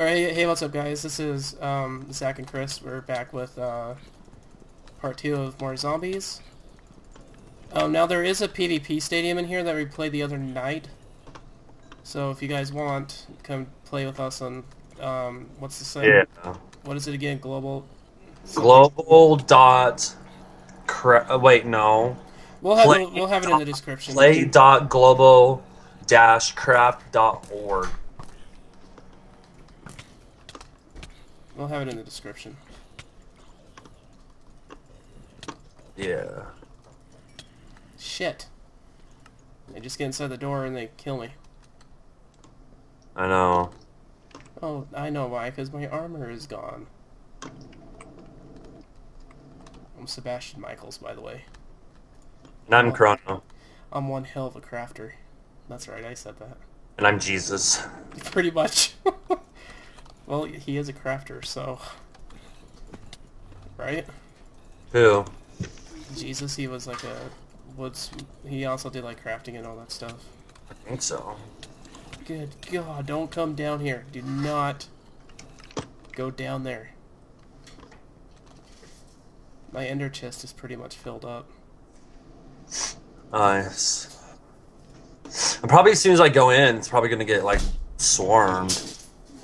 All right, hey, hey, what's up, guys? This is um, Zach and Chris. We're back with uh, part two of more zombies. Um, now there is a PvP stadium in here that we played the other night. So if you guys want, come play with us on um, what's the site? Yeah. What is it again? Global. Global dot. Cra- uh, wait, no. We'll have Play it, we'll have it in the description. Play dot global dash craft dot org. We'll have it in the description. Yeah. Shit. They just get inside the door and they kill me. I know. Oh, I know why, because my armor is gone. I'm Sebastian Michaels, by the way. And I'm Chrono. I'm one hell of a crafter. That's right, I said that. And I'm Jesus. Pretty much. Well, he is a crafter, so... Right? Who? Jesus, he was like a woods... He also did like crafting and all that stuff. I think so. Good God, don't come down here. Do not go down there. My ender chest is pretty much filled up. Nice. And probably as soon as I go in, it's probably gonna get like swarmed.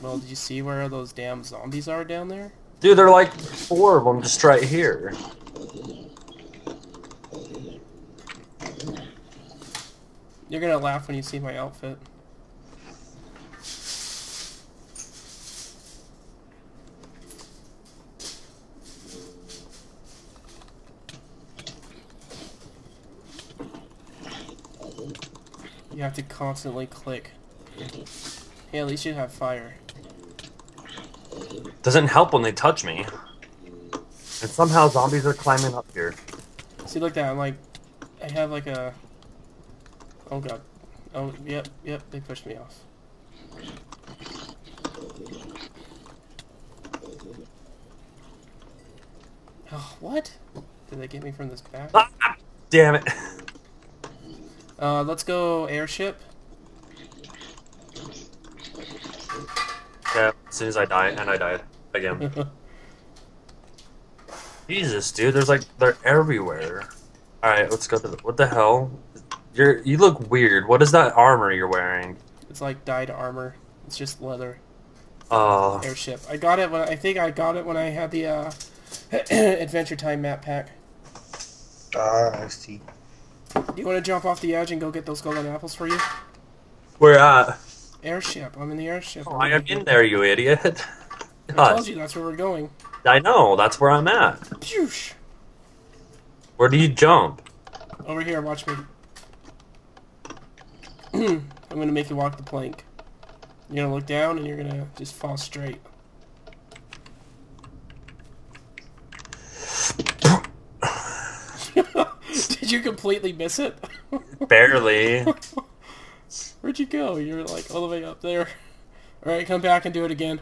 Well, did you see where those damn zombies are down there? Dude, there are like four of them just right here. You're gonna laugh when you see my outfit. You have to constantly click. Hey, at least you have fire. Doesn't help when they touch me. And somehow zombies are climbing up here. See, look that. I'm like, I have like a. Oh god. Oh, yep, yep. They pushed me off. Oh, what? Did they get me from this back? Ah, damn it. Uh, let's go airship. Yeah, as soon as I die, and I died again. Jesus, dude, there's like they're everywhere. All right, let's go to the. What the hell? You're you look weird. What is that armor you're wearing? it's like dyed armor. It's just leather. Uh, Airship. I got it when I think I got it when I had the uh, Adventure Time map pack. Ah, I see. You want to jump off the edge and go get those golden apples for you? where at? Airship. I'm in the airship. Oh, I am in there, you idiot. I told you that's where we're going. I know. That's where I'm at. Pshoosh. Where do you jump? Over here, watch me. I'm gonna make you walk the plank. You're gonna look down and you're gonna just fall straight. Did you completely miss it? Barely. Where'd you go? You're like all the way up there. Alright, come back and do it again.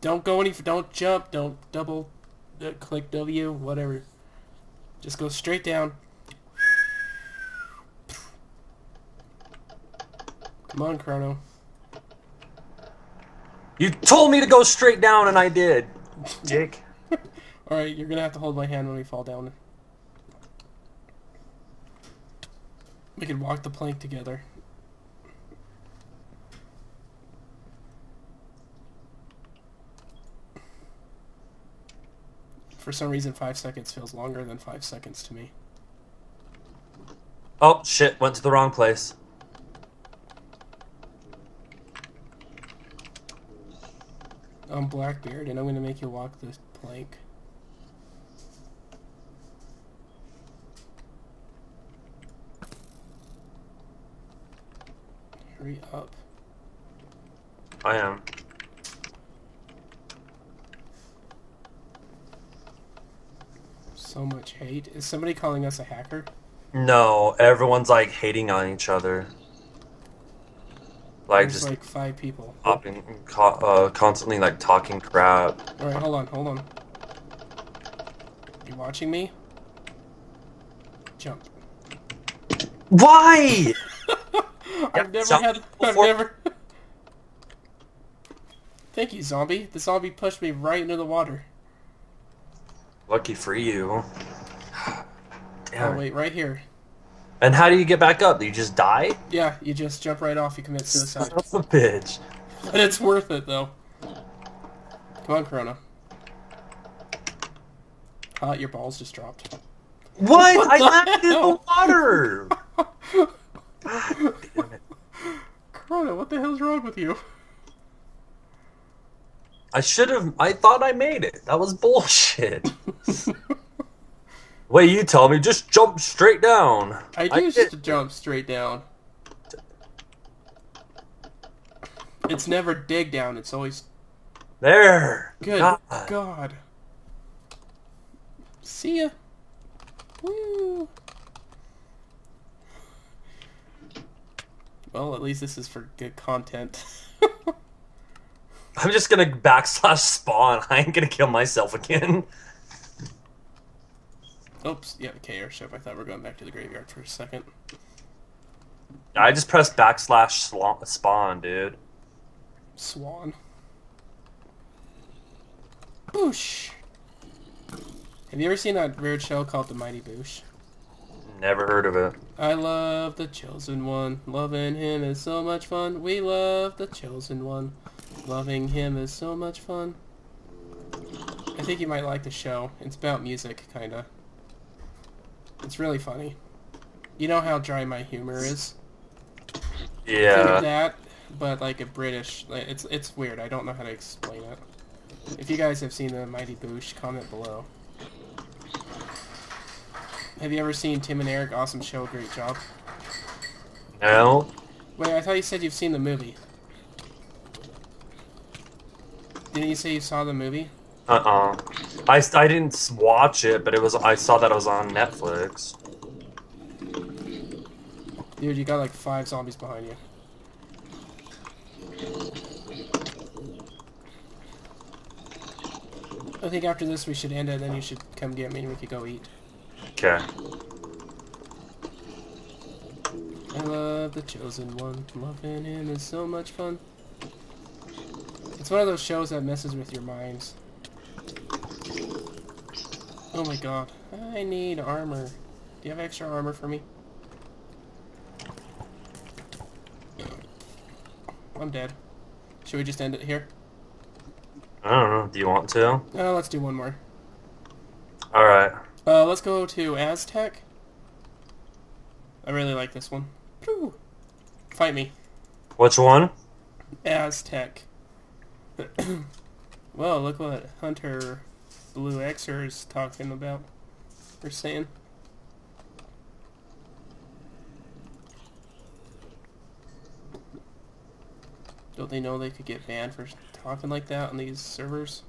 Don't go any, don't jump, don't double uh, click W, whatever. Just go straight down. Come on, Chrono. You told me to go straight down, and I did. Dick. Alright, you're gonna have to hold my hand when we fall down. We can walk the plank together. For some reason, five seconds feels longer than five seconds to me. Oh shit! Went to the wrong place. I'm Blackbeard, and I'm gonna make you walk the plank. Hurry up. I am. So much hate. Is somebody calling us a hacker? No, everyone's like hating on each other. Like There's just like five people. uh, constantly like talking crap. Alright, hold on, hold on. You watching me? Jump. Why? I've never jump had. I've never. Thank you, zombie. The zombie pushed me right into the water. Lucky for you. Damn. Oh, wait, right here. And how do you get back up? Do you just die? Yeah, you just jump right off, you commit Son suicide. of a bitch. But it's worth it, though. Come on, Corona. Ah, your balls just dropped. What? What I landed in the water. God damn it. Corona, what the hell's wrong with you? I should have. I thought I made it. That was bullshit. Wait, you tell me. Just jump straight down. I I used did- to jump straight down. It's never dig down, it's always There. good. God. God. See ya. Woo. Well, at least this is for good content. I'm just gonna backslash spawn. I ain't gonna kill myself again. Oops, yeah, okay, airship. I thought we were going back to the graveyard for a second. I just pressed backslash spawn, dude. Swan. Boosh! Have you ever seen that weird show called The Mighty Boosh? Never heard of it. I love the chosen one. Loving him is so much fun. We love the chosen one. Loving him is so much fun. I think you might like the show. It's about music, kinda. It's really funny. You know how dry my humor is? Think of Yeah. that, but like a British. Like, it's it's weird. I don't know how to explain it. If you guys have seen the Mighty Boosh, comment below. Have you ever seen Tim and Eric? Awesome show, great job. No. Wait, I thought you said you've seen the movie. Didn't you say you saw the movie? Uh-uh. I didn't watch it, but it was I saw that it was on Netflix. Dude, you got like five zombies behind you. I think after this we should end it, then you should come get me and we could go eat. Okay. I love the chosen one. Loving him is so much fun. It's one of those shows that messes with your minds. Oh my god. I need armor. Do you have extra armor for me? I'm dead. Should we just end it here? I don't know. Do you want to? Uh, let's do one more. All right. Uh, let's go to Aztec. I really like this one. Whew. Fight me. Which one? Aztec. well, look what Hunter Blue Xer is talking about. Or saying. Don't they know they could get banned for talking like that on these servers?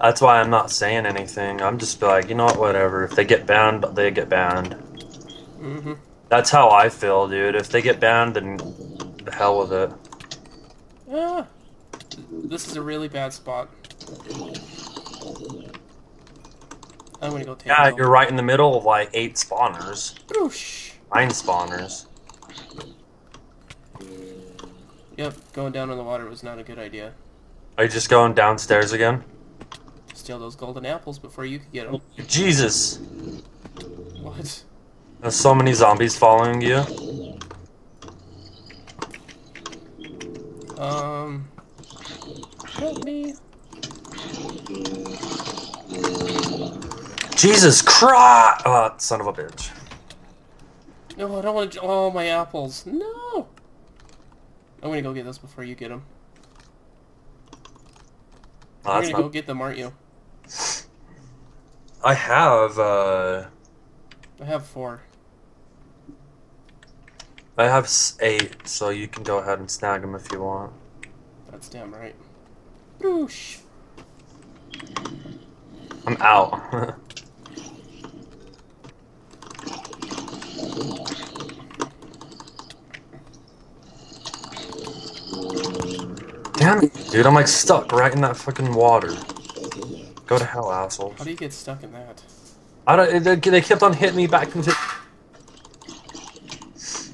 That's why I'm not saying anything. I'm just like, you know what, whatever. If they get banned, they get banned. Mm-hmm. That's how I feel, dude. If they get banned, then the hell with it. This is a really bad spot. I'm gonna go take Yeah, you're right in the middle of like eight spawners, Boosh! nine spawners. Yep, going down in the water was not a good idea. Are you just going downstairs again? Steal those golden apples before you could get them. Jesus, What? there's so many zombies following you. Um. Help me. Jesus Christ! Oh, son of a bitch. No, I don't want to. Oh, my apples. No! I'm gonna go get those before you get them. Oh, You're gonna go get them, aren't you? I have, uh, I have four. I have eight, so you can go ahead and snag them if you want. That's damn right. Boosh! I'm out. Damn it, dude! I'm like stuck right in that fucking water. Go to hell, asshole. How do you get stuck in that? I don't. They, they kept on hitting me back into.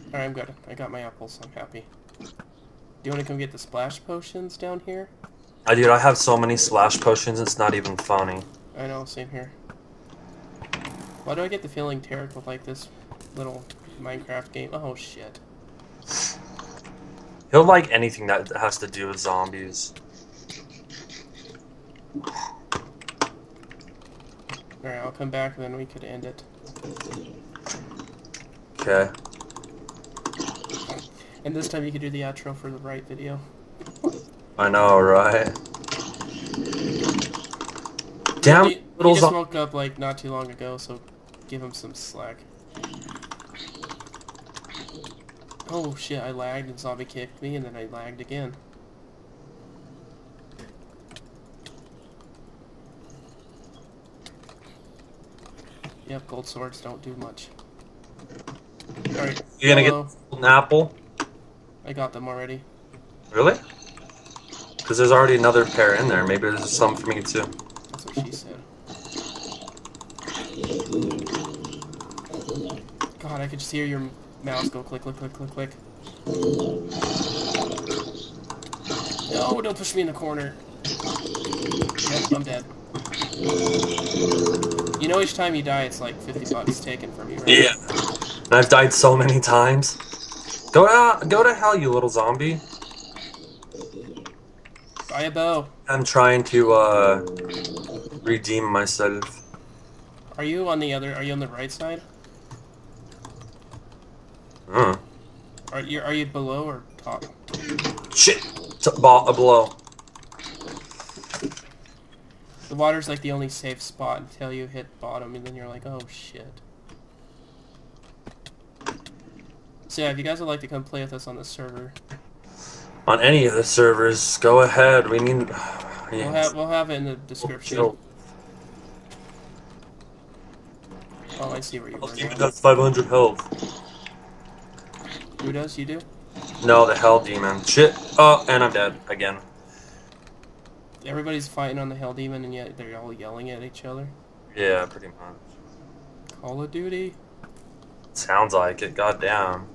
Alright, I'm good. I got my apples. I'm happy. Do you want to come get the splash potions down here? I dude, I have so many splash potions. It's not even funny. I know, same here. Why do I get the feeling Tarek will like this little Minecraft game? Oh shit. He'll like anything that has to do with zombies. Alright, I'll come back and then we could end it. Okay. And this time you could do the outro for the right video. I know, right? Damn, he, he just woke up like not too long ago, so give him some slack. Oh shit, I lagged and zombie kicked me and then I lagged again. Yep, gold swords don't do much. Alright, You gonna hello. get an apple? I got them already. Really? Because there's already another pair in there. Maybe there's some for me too. That's what she said. God, I could just hear your mouse go click, click, click, click, click. No, don't push me in the corner. Yep, I'm dead. You know each time you die, it's like 50 bucks taken from you, right? Yeah. And I've died so many times. Go to go to hell, you little zombie. Buy a bow. I'm trying to uh redeem myself. Are you on the other, are you on the right side? Uh, Are you, are you below or top? shit. T- ball uh, below. The water's like the only safe spot until you hit bottom, and then you're like, oh shit. So yeah, if you guys would like to come play with us on the server, On any of the servers, go ahead. We need. we'll have we'll have it in the description. Oh, I see where you were. Even now. does 500 health. Who does? You do? No, the hell demon. Shit. Oh, and I'm dead again. Everybody's fighting on the Hell Demon, and yet they're all yelling at each other. Yeah, pretty much. Call of Duty. Sounds like it. Goddamn.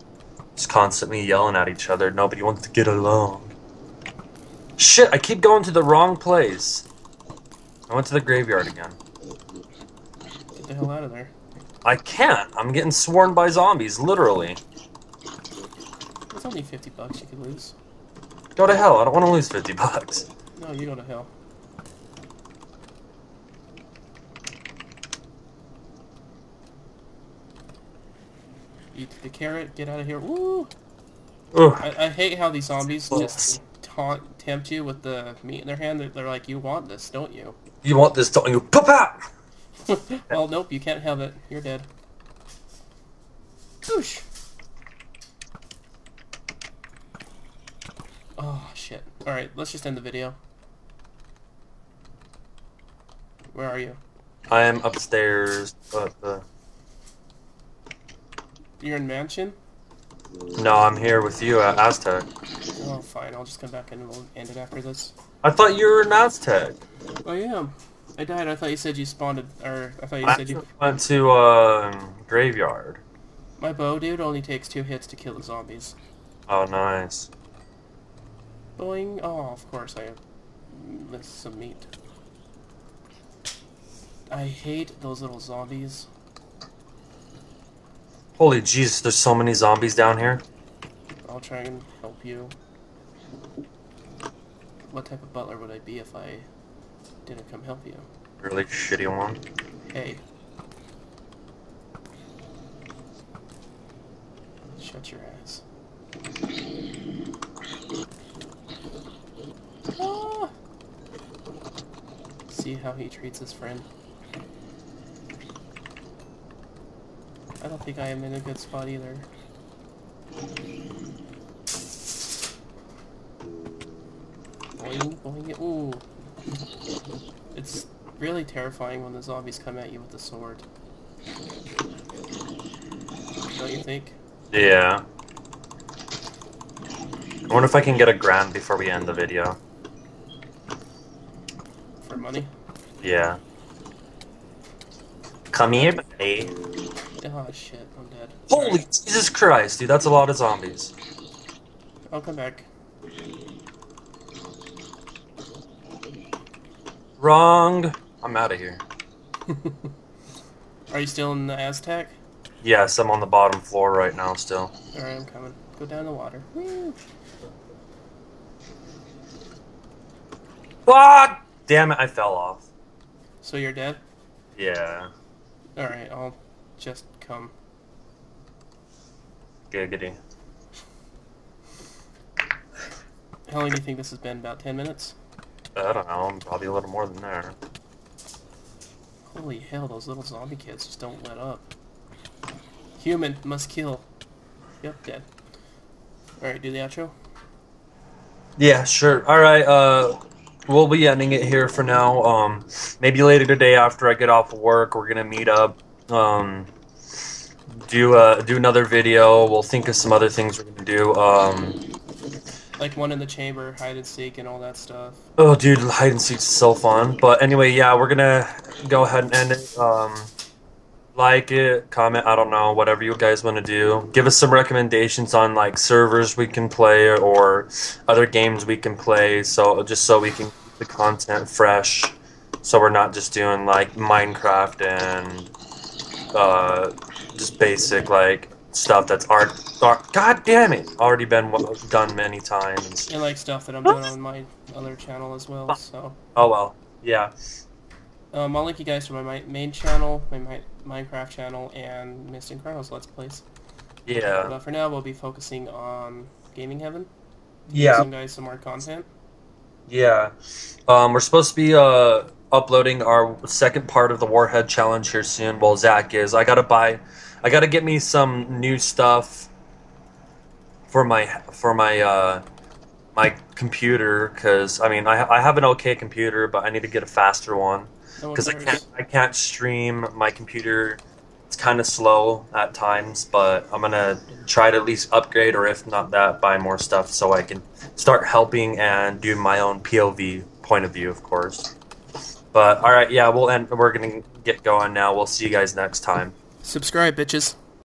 Just constantly yelling at each other. Nobody wants to get along. Shit, I keep going to the wrong place. I went to the graveyard again. Get the hell out of there. I can't. I'm getting sworn by zombies, literally. It's only 50 bucks you could lose. Go to hell. I don't want to lose 50 bucks. No, you go to hell. Eat the carrot, get out of here. Woo! Ugh. I, I hate how these zombies just taunt, tempt you with the meat in their hand. They're, they're like, you want this, don't you? You want this, don't you? Pop out! well, nope, you can't have it. You're dead. Boosh! Oh, shit. Alright, let's just end the video. Where are you? I am upstairs, but uh, You're in mansion? no, I'm here with you at Aztec. Oh, fine. I'll just come back and we'll end it after this. I thought you were an Aztec. I am. I died. I thought you said you spawned, or I thought you I said you. went to um, graveyard. My bow, dude, only takes two hits to kill the zombies. Oh, nice. Boing. Oh, of course I missed some meat. I hate those little zombies. Holy Jesus, there's so many zombies down here. I'll try and help you. What type of butler would I be if I didn't come help you? Really shitty one. Hey. Shut your ass. Ah! See how he treats his friend. I don't think I am in a good spot either. Boing, boing, ooh. It's really terrifying when the zombies come at you with the sword. Don't you think? Yeah. I wonder if I can get a grand before we end the video. For money? Yeah. Come here, buddy. Oh shit, I'm dead. Holy Jesus Christ, dude, that's a lot of zombies. I'll come back. Wrong. I'm out of here. Are you still in the Aztec? Yes, I'm on the bottom floor right now still. Alright, I'm coming. Go down the water. Woo. Ah! Damn it, I fell off. So you're dead? Yeah. Alright, I'll just come. Giggity. How long do you think this has been? About 10 minutes? I don't know, probably a little more than there. Holy hell, those little zombie kids just don't let up. Human, must kill. Yep, dead. Alright, do the outro? Yeah, sure. Alright, uh we'll be ending it here for now. Um maybe later today after I get off of work we're gonna meet up. Um do uh do another video. We'll think of some other things we're gonna do. Um Like one in the chamber, hide and seek, and all that stuff. Oh, dude, hide and seek's so fun. But anyway, yeah, we're gonna go ahead and end it. Um, like it, comment, I don't know, whatever you guys want to do. Give us some recommendations on like servers we can play or other games we can play. So just so we can keep the content fresh, so we're not just doing like Minecraft and uh, just basic like stuff that's art. art God damn it! Already been w- done many times. And like stuff that I'm doing on my other channel as well, so. Oh well, yeah. Um, I'll link you guys to my main channel, my mi- Minecraft channel, and Mist and Chronos Let's Plays. Yeah. But for now, we'll be focusing on Gaming Heaven. Yeah. Some guys some more content. Yeah. Um, we're supposed to be uh, uploading our second part of the Warhead Challenge here soon. Well, Zach is. I gotta buy. I gotta get me some new stuff for my for my uh, my computer because I mean I I have an okay computer, but I need to get a faster one because I can't I can't stream my computer. It's kind of slow at times, but I'm gonna try to at least upgrade, or if not that, buy more stuff so I can start helping and do my own POV point of view, of course. But all right, yeah, we'll end. We're gonna get going now. We'll see you guys next time. Subscribe, bitches.